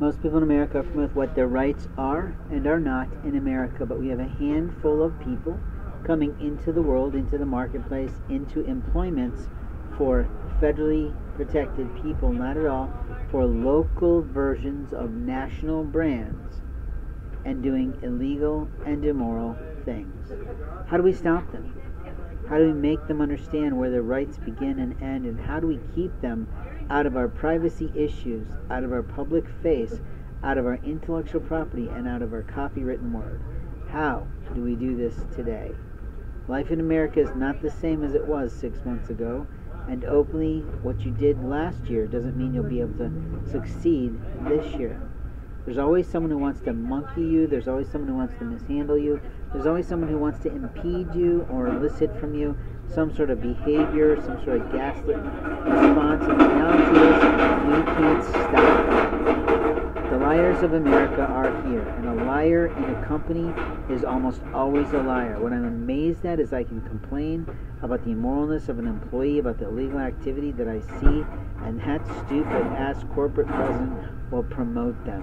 Most people in America are familiar with what their rights are and are not in America, but we have a handful of people coming into the world, into the marketplace, into employments for federally protected people, not at all, for local versions of national brands and doing illegal and immoral things. How do we stop them? How do we make them understand where their rights begin and end? And how do we keep them out of our privacy issues, out of our public face, out of our intellectual property, and out of our copywritten word? How do we do this today? Life in America is not the same as it was six months ago, and openly what you did last year doesn't mean you'll be able to succeed this year. There's always someone who wants to monkey you. There's always someone who wants to mishandle you. There's always someone who wants to impede you or elicit from you some sort of behavior, some sort of gaslit response. And the reality is, you can't stop. The liars of America are here, and a liar in a company is almost always a liar. What I'm amazed at is I can complain about the immoralness of an employee, about the illegal activity that I see, and that stupid ass corporate president will promote them.